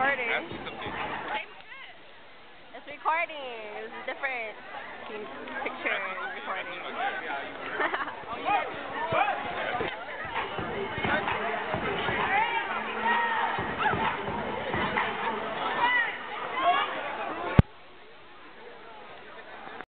recording. It's recording. It's different. Picture recording.